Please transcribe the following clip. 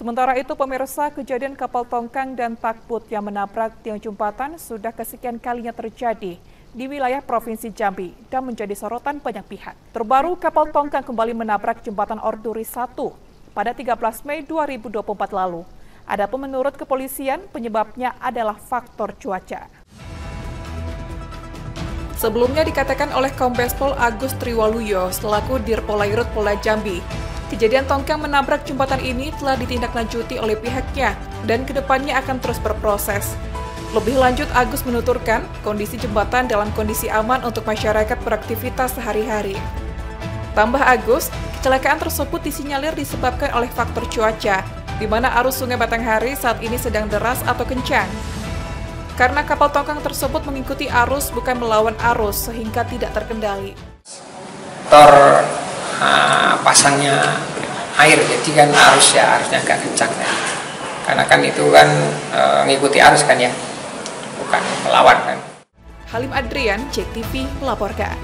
Sementara itu, pemirsa kejadian kapal tongkang dan takbut yang menabrak tiang jembatan sudah kesekian kalinya terjadi di wilayah Provinsi Jambi dan menjadi sorotan banyak pihak. Terbaru, kapal tongkang kembali menabrak jembatan Orduri 1 pada 13 Mei 2024 lalu. Adapun menurut kepolisian, penyebabnya adalah faktor cuaca. Sebelumnya dikatakan oleh Kombes Pol Agus Triwaluyo selaku Dirpolairut Polda Jambi Kejadian tongkang menabrak jembatan ini telah ditindaklanjuti oleh pihaknya dan ke depannya akan terus berproses. Lebih lanjut, Agus menuturkan kondisi jembatan dalam kondisi aman untuk masyarakat beraktivitas sehari-hari. Tambah Agus, kecelakaan tersebut disinyalir disebabkan oleh faktor cuaca, di mana arus sungai Batanghari saat ini sedang deras atau kencang. Karena kapal tongkang tersebut mengikuti arus bukan melawan arus sehingga tidak terkendali. Ter pasangnya air jadi kan arus ya arusnya agak kencang ya. karena kan itu kan uh, ngikuti arus kan ya bukan melawan kan Halim Adrian, Cek TV melaporkan.